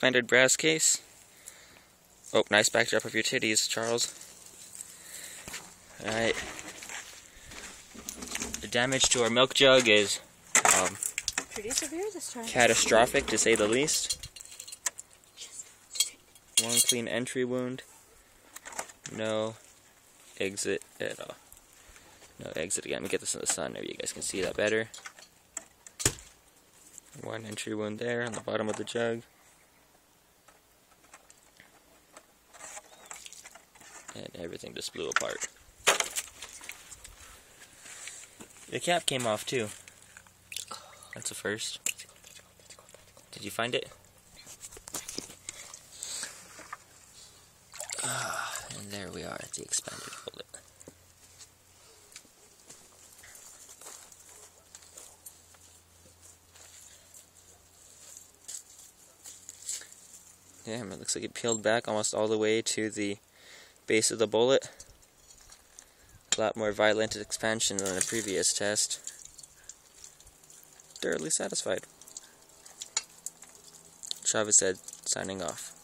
expanded brass case. Oh, nice backdrop of your titties, Charles. Alright. The damage to our milk jug is um, Pretty severe this time. catastrophic, to say the least. One clean entry wound. No exit at all. No exit again. Let me get this in the sun. Maybe you guys can see that better. One entry wound there on the bottom of the jug. And everything just blew apart. The cap came off too. That's a first. Did you find it? Ah, and there we are at the expanded bullet. Damn, it looks like it peeled back almost all the way to the base of the bullet. A lot more violent expansion than the previous test. Thoroughly satisfied. Chavezhead, signing off.